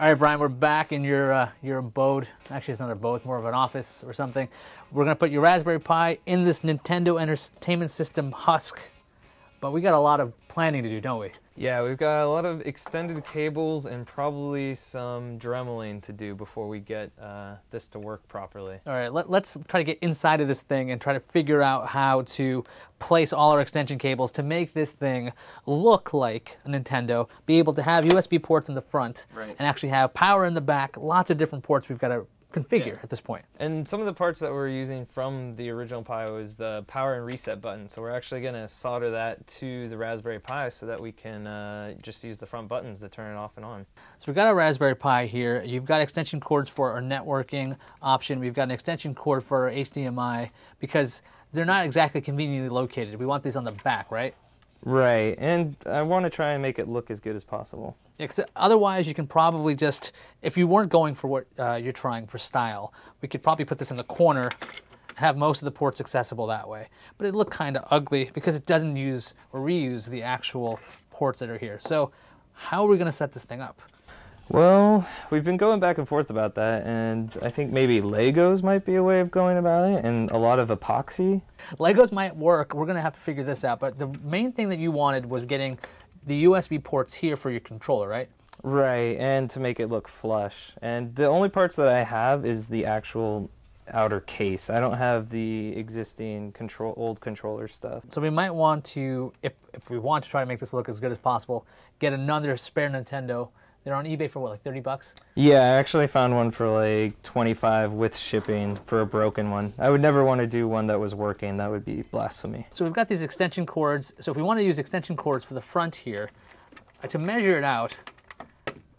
All right, Bryan, we're back in your uh, your abode. Actually, it's not a abode, more of an office or something. We're gonna put your Raspberry Pi in this Nintendo Entertainment System husk, but we got a lot of planning to do, don't we? Yeah, we've got a lot of extended cables and probably some dremeling to do before we get uh, this to work properly. All right, let, us try to get inside of this thing and try to figure out how to place all our extension cables to make this thing look like a Nintendo, be able to have USB ports in the front, right. and actually have power in the back, lots of different ports we've got to configure yeah. at this point. And some of the parts that we're using from the original Pi was the power and reset button. So we're actually going to solder that to the Raspberry Pi so that we can uh, just use the front buttons to turn it off and on. So we've got a Raspberry Pi here. You've got extension cords for our networking option. We've got an extension cord for our HDMI because they're not exactly conveniently located. We want these on the back, right? Right, and I want to try and make it look as good as possible. Yeah, otherwise you can probably just, if you weren't going for what uh, you're trying for style, we could probably put this in the corner, have most of the ports accessible that way. But it looked kind of ugly because it doesn't use or reuse the actual ports that are here. So how are we going to set this thing up? Well, we've been going back and forth about that, and I think maybe Legos might be a way of going about it, and a lot of epoxy. Legos might work. We're going to have to figure this out. But the main thing that you wanted was getting the USB ports here for your controller, right? Right, and to make it look flush. And the only parts that I have is the actual outer case. I don't have the existing control old controller stuff. So we might want to, if if we want to try to make this look as good as possible, get another spare Nintendo they're on eBay for what, like 30 bucks? Yeah, I actually found one for like 25 with shipping for a broken one. I would never want to do one that was working. That would be blasphemy. So we've got these extension cords. So if we want to use extension cords for the front here, uh, to measure it out,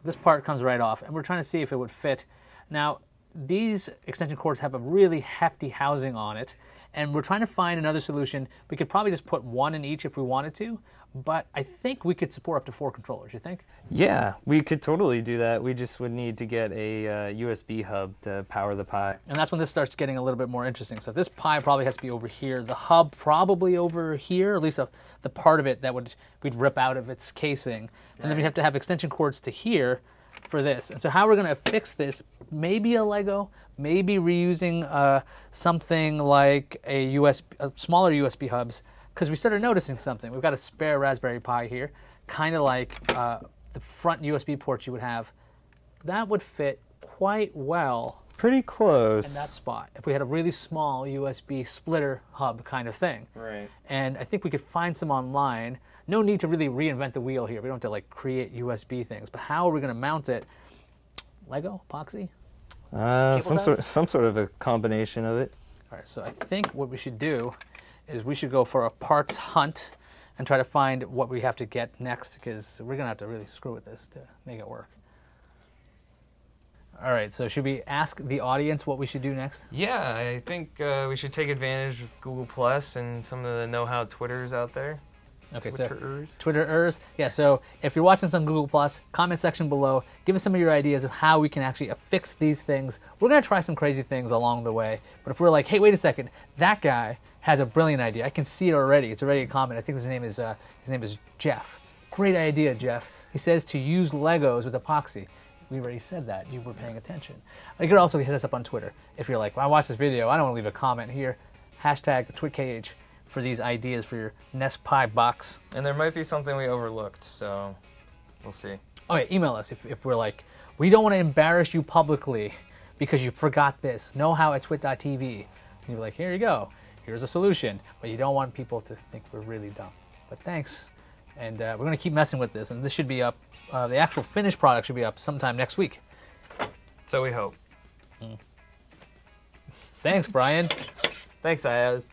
this part comes right off, and we're trying to see if it would fit. Now, these extension cords have a really hefty housing on it, and we're trying to find another solution. We could probably just put one in each if we wanted to, but I think we could support up to four controllers. You think? Yeah, we could totally do that. We just would need to get a uh, USB hub to power the Pi. And that's when this starts getting a little bit more interesting. So this Pi probably has to be over here. The hub probably over here, at least a, the part of it that would we'd rip out of its casing, and then we'd have to have extension cords to here for this. And so how we're going to fix this? Maybe a Lego, maybe reusing uh, something like a USB, a smaller USB hubs because we started noticing something. We've got a spare Raspberry Pi here, kind of like uh, the front USB ports you would have. That would fit quite well. Pretty close. In that spot, if we had a really small USB splitter hub kind of thing. Right. And I think we could find some online. No need to really reinvent the wheel here. We don't have to like create USB things. But how are we going to mount it? Lego, epoxy, uh, some sort, some sort of a combination of it. All right. So I think what we should do is we should go for a parts hunt and try to find what we have to get next because we're going to have to really screw with this to make it work. All right, so should we ask the audience what we should do next? Yeah, I think uh, we should take advantage of Google Plus and some of the know-how Twitters out there. Okay, Twitterers. so Twitterers. Yeah, so if you're watching this on Google Plus, comment section below. Give us some of your ideas of how we can actually affix these things. We're gonna try some crazy things along the way. But if we're like, hey, wait a second, that guy has a brilliant idea. I can see it already. It's already a comment. I think his name is uh, his name is Jeff. Great idea, Jeff. He says to use Legos with epoxy. We already said that. You were paying attention. You could also hit us up on Twitter if you're like, well, I watched this video. I don't want to leave a comment here. Hashtag TwitKH for these ideas for your NES Pi box. And there might be something we overlooked, so we'll see. Oh yeah, email us if, if we're like, we don't want to embarrass you publicly because you forgot this. Know how at twit.tv. And you're like, here you go here's a solution. But you don't want people to think we're really dumb. But thanks. And uh, we're going to keep messing with this. And this should be up, uh, the actual finished product should be up sometime next week. So we hope. Mm. Thanks, Bryan. Thanks, Iyaz.